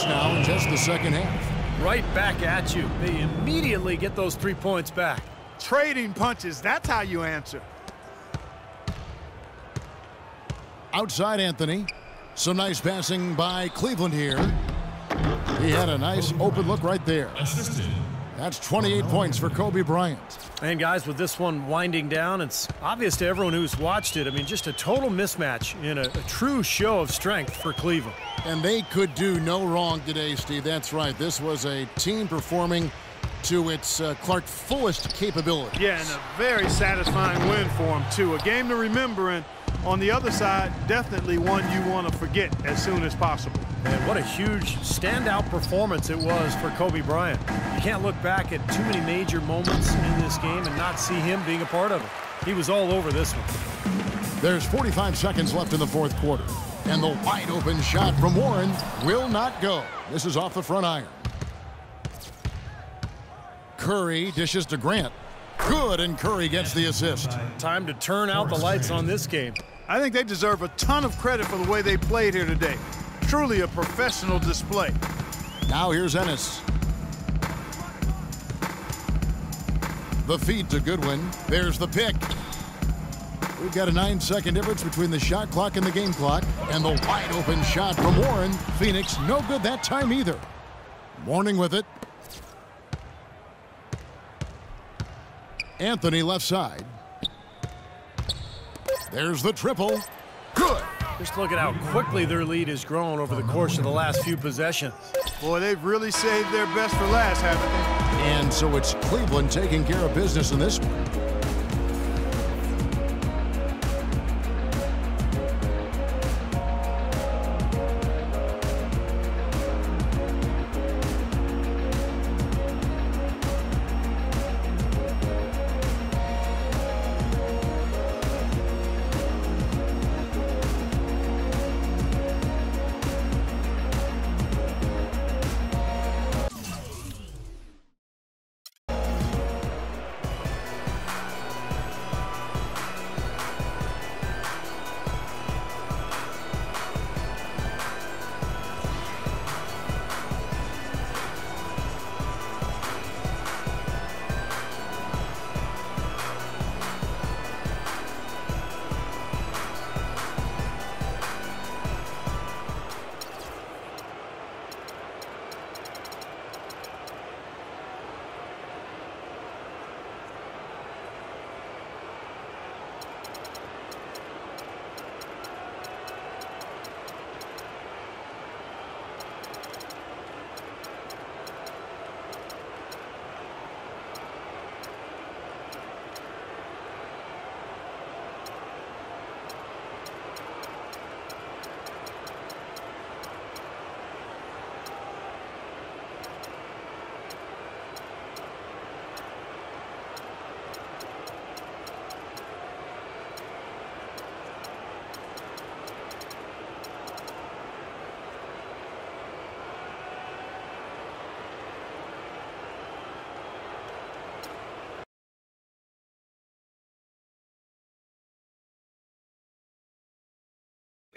now in just the second half. Right back at you. They immediately get those three points back. Trading punches, that's how you answer. Outside Anthony. Some nice passing by Cleveland here. He had a nice open look right there. That's 28 points for Kobe Bryant. And guys, with this one winding down, it's obvious to everyone who's watched it. I mean, just a total mismatch in a, a true show of strength for Cleveland. And they could do no wrong today, Steve. That's right. This was a team performing to its uh, Clark fullest capability. Yeah, and a very satisfying win for him, too. A game to remember, and on the other side, definitely one you want to forget as soon as possible. And what a huge standout performance it was for Kobe Bryant. You can't look back at too many major moments in this game and not see him being a part of it. He was all over this one. There's 45 seconds left in the fourth quarter. And the wide open shot from Warren will not go. This is off the front iron. Curry dishes to Grant. Good, and Curry gets the assist. Time to turn out the lights on this game. I think they deserve a ton of credit for the way they played here today. Truly a professional display. Now here's Ennis. The feed to Goodwin. There's the pick. We've got a nine-second difference between the shot clock and the game clock. And the wide-open shot from Warren. Phoenix no good that time either. Mourning with it. Anthony left side. There's the triple. Good. Just look at how quickly their lead has grown over the course of the last few possessions. Boy, they've really saved their best for last, haven't they? And so it's Cleveland taking care of business in this one.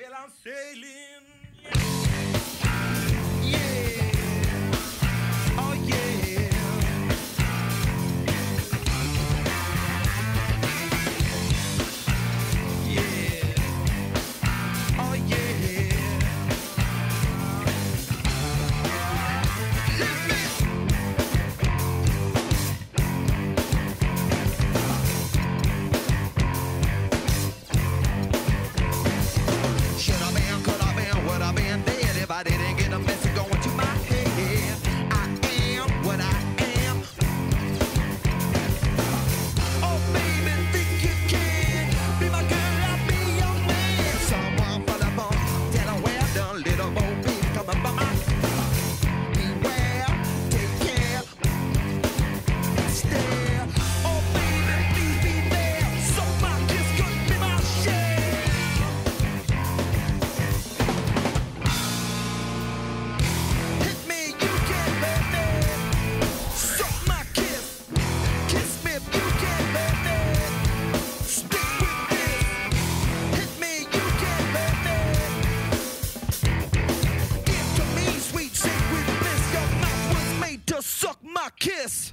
pela sailing Kiss.